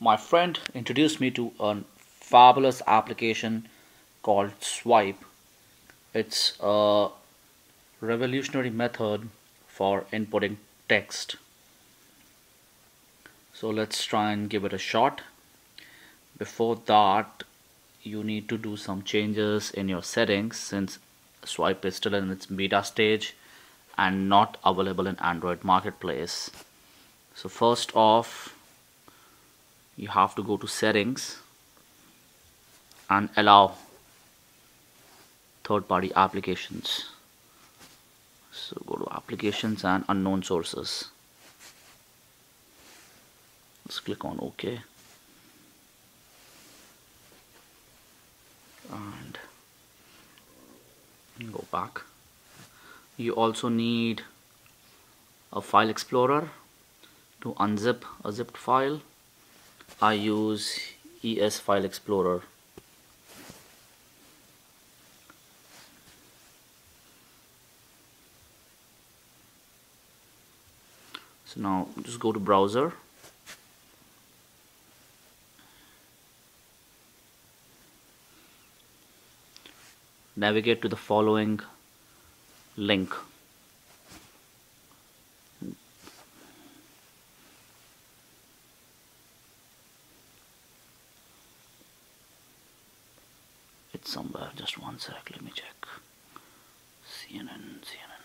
my friend introduced me to a fabulous application called Swype. It's a revolutionary method for inputting text. So let's try and give it a shot. Before that, you need to do some changes in your settings since Swype is still in its beta stage and not available in Android Marketplace. So first off, you have to go to settings and allow third-party applications. So go to applications and unknown sources. Let's click on OK. And go back. You also need a file explorer to unzip a zipped file I use ES File Explorer. So now just go to browser. Navigate to the following link it's somewhere just one sec let me check. CNN CNN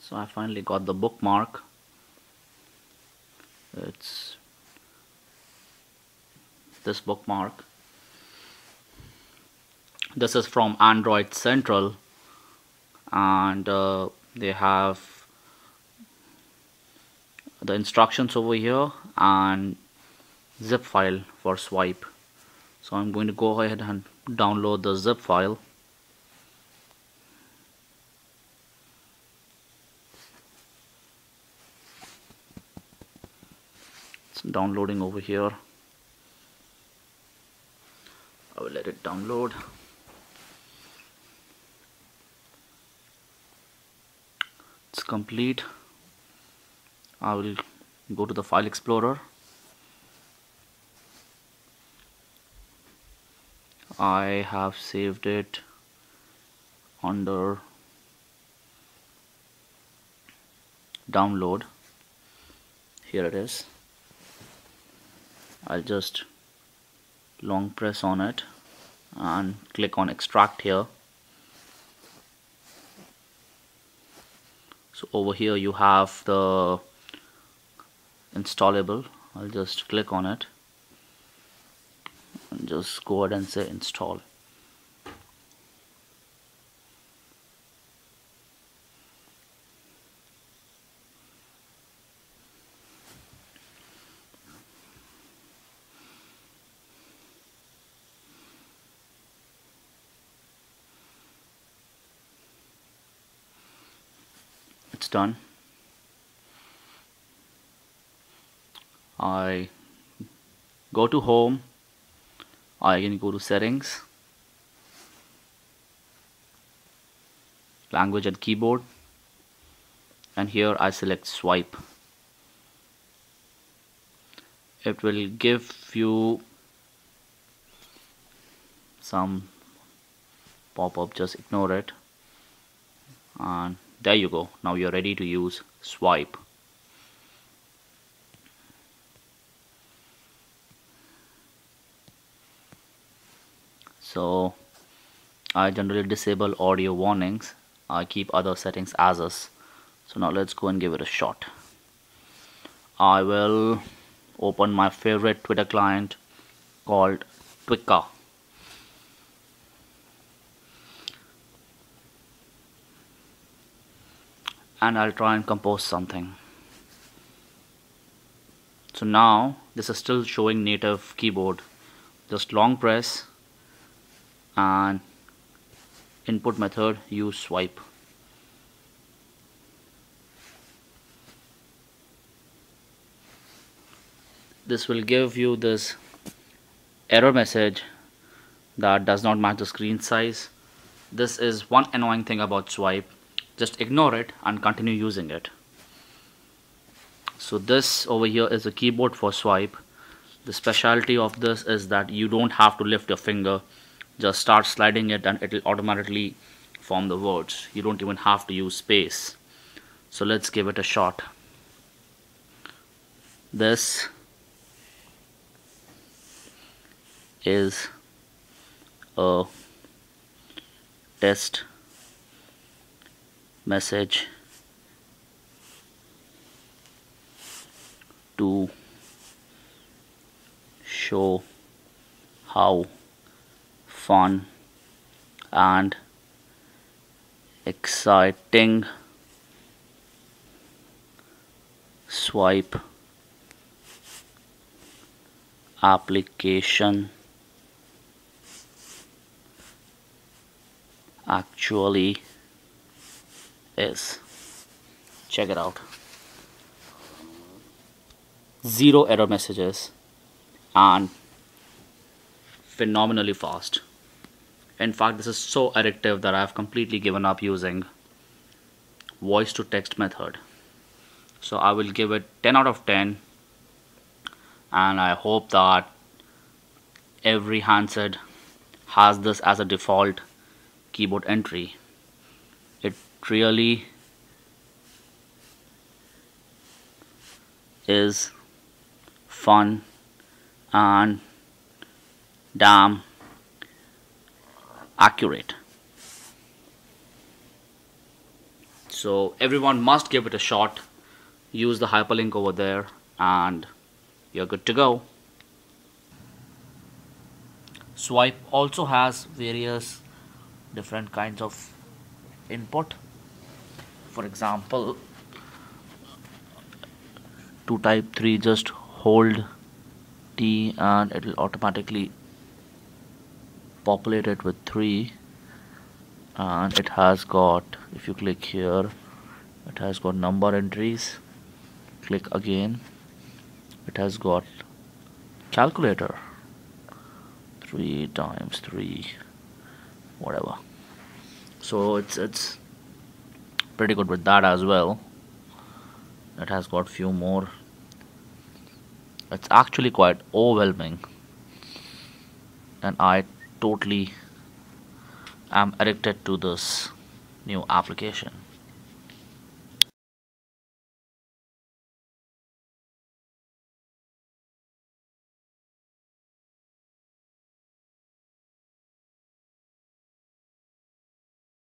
so I finally got the bookmark. It's this bookmark. This is from Android Central and uh, they have the instructions over here and zip file for Swype. So I'm going to go ahead and download the zip file. It's downloading over here. I will let it download complete. I will go to the file explorer. I have saved it under download. Here it is. I'll just long press on it and click on extract here so over here you have the installable. I'll just click on it and just go ahead and say install it's done. I go to home. I can go to settings. Language and keyboard. And here I select Swype. It will give you some pop-up just ignore it. And there you go. Now you're ready to use Swype. So I generally disable audio warnings. I keep other settings as is. So now let's go and give it a shot. I will open my favorite Twitter client called Twicca and I'll try and compose something. So now this is still showing native keyboard. Just long press and input method use Swype. This will give you this error message that does not match the screen size. This is one annoying thing about Swype just ignore it and continue using it. So this over here is a keyboard for Swype. The specialty of this is that you don't have to lift your finger. Just start sliding it and it will automatically form the words. You don't even have to use space. So let's give it a shot. This is a test message. To show how fun and exciting Swype application actually is. Check it out. Zero error messages and phenomenally fast. In fact this is so addictive that I've completely given up using voice to text method. So I will give it 10 out of 10 and I hope that every handset has this as a default keyboard entry really is fun and damn accurate. So everyone must give it a shot. Use the hyperlink over there and you're good to go. Swype also has various different kinds of input for example to type 3 just hold T and it will automatically populate it with 3 and it has got if you click here it has got number entries. Click again. It has got calculator. 3 times 3 whatever. So it's it's pretty good with that as well. It has got few more. It's actually quite overwhelming. And I totally am addicted to this new application